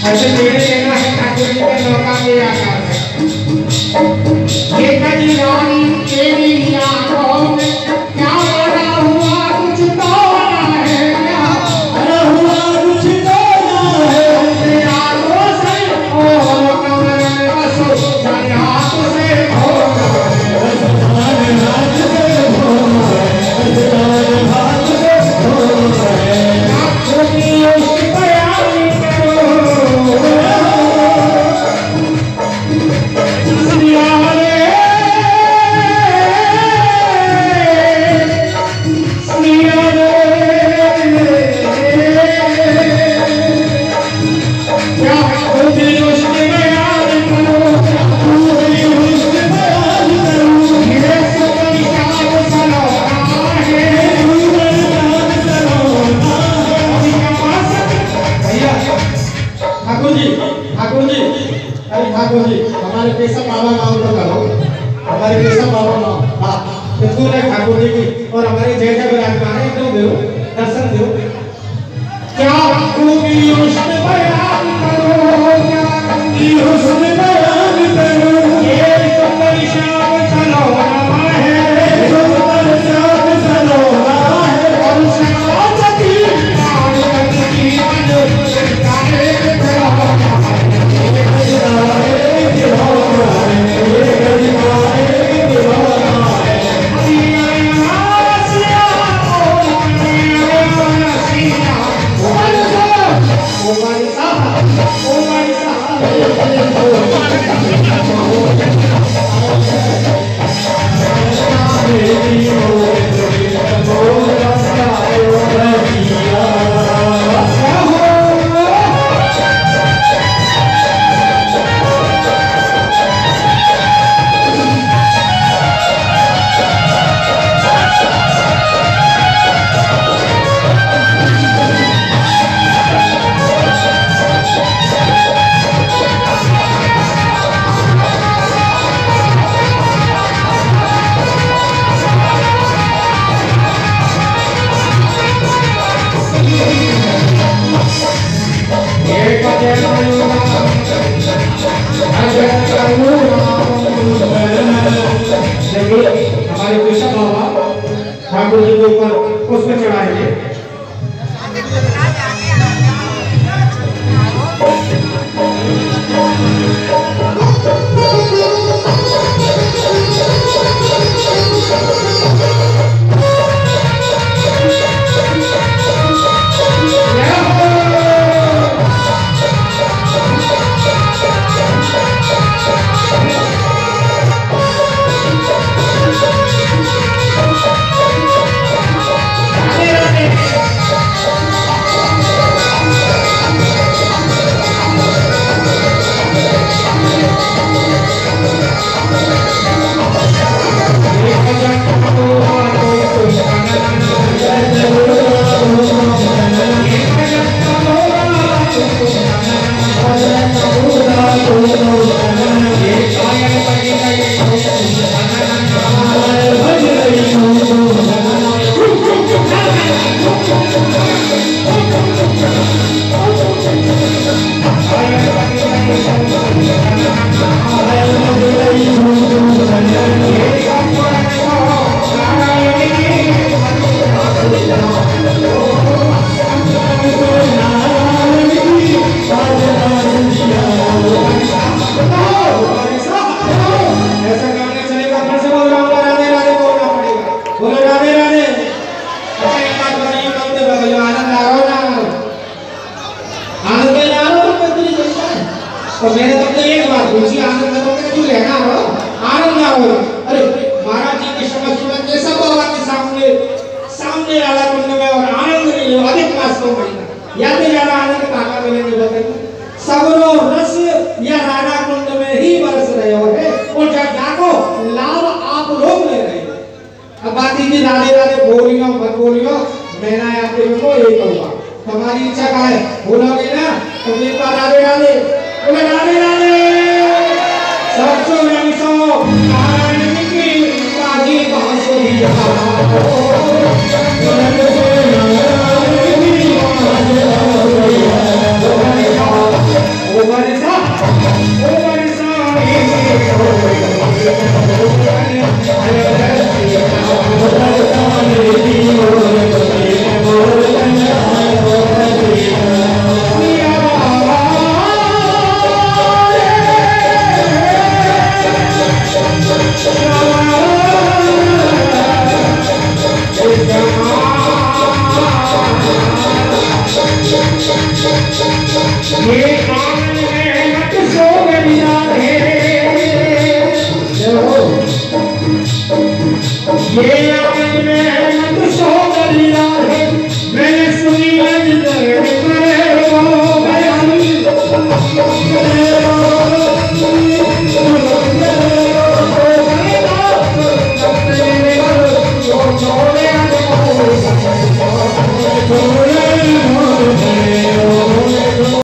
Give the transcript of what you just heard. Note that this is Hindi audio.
Aja dhewe sing wis tak curipe saka wirakate. Yen kanjeng Rani dewi हमारे कृष्ण बाबा हाँ बिल्कुल है ठाकुर जी की, और हमारे जय जय विराजमान है एकदम देव, दर्शन देव। क्या हुस्न बयान करो, क्या हुस्न बयान तो एक बात पूछी आनंद करोगे तू रहना हो, आनंद आओ। अरे, महाराज जी के शब्द समक्ष के सब बाबा के सामने सामने आला कुंड में और आनंद ने लिया अधिक मास को महीना या तो यार आनंद काका मिलेंगे बताइए सबरो रस या राणा कुंड में ही बरस रहे हो, है? और जब जाको लाभ आप लोग ले रहे हो। अब बात ही राधे राधे बोलियो, मत बोलियो, मैं ना मैंने आपके को एक कहूँगा। तुम्हारी इच्छा का है, बोलोगे ना तो एक बार राधे राधे, बोले मैंने सुनी मैं